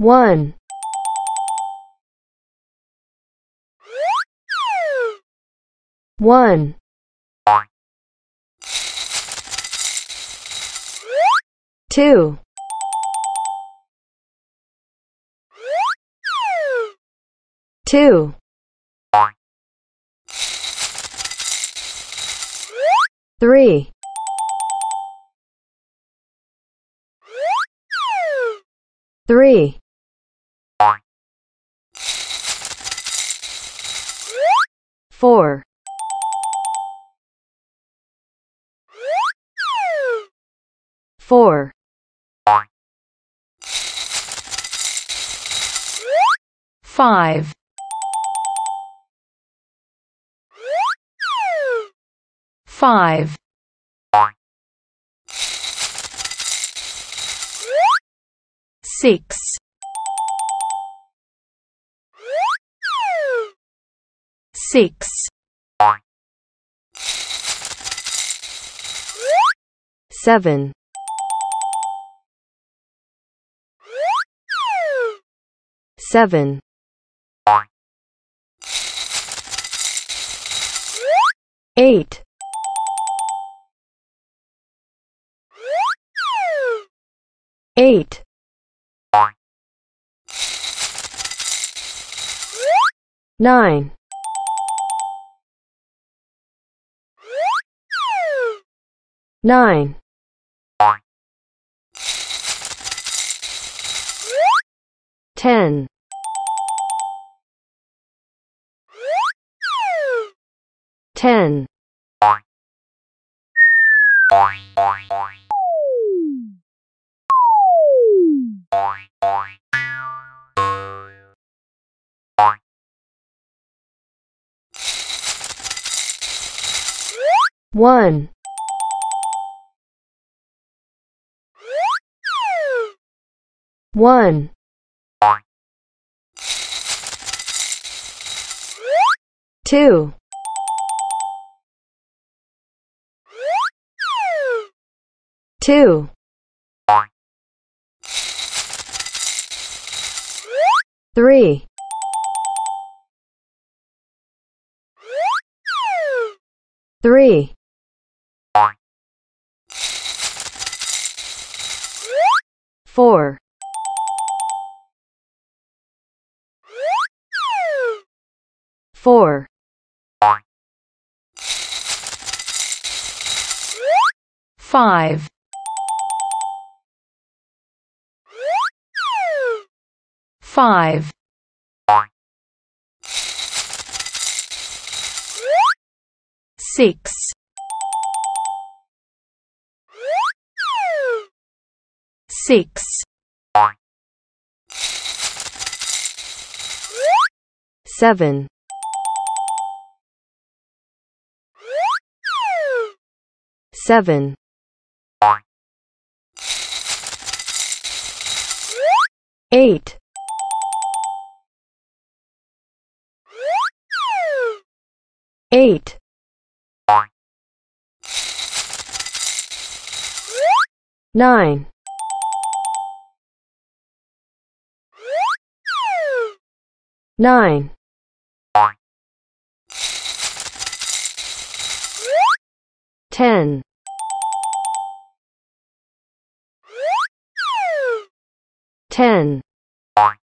One. One. Two. Two. Three. Three. Four. Four. Five. Five. Six. Six. Seven. Seven. Eight. Eight. Nine. Nine. Ten. Ten. One. One. Two. Two. Three. Three. Four. Four. Five. Five. Six. Six. Seven. Seven. Eight. Eight. Nine. Nine. Ten. Ten.